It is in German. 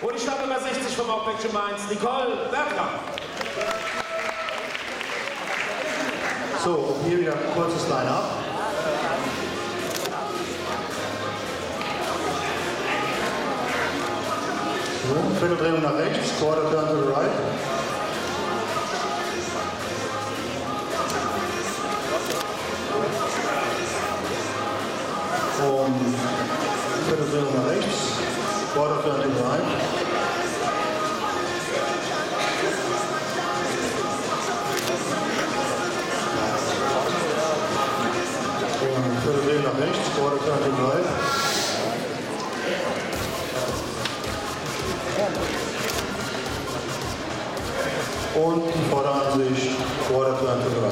Und die Startnummer 60 vom Hauptback Mainz, Nicole Bergner. So, hier wieder ein kurzes Line-Up. So, Vierteldrehung nach rechts, Quarter turn to the right. Und Vierteldrehung nach the right. Und Vierteldrehung nach rechts, the right. Und die Vorderansicht, the right.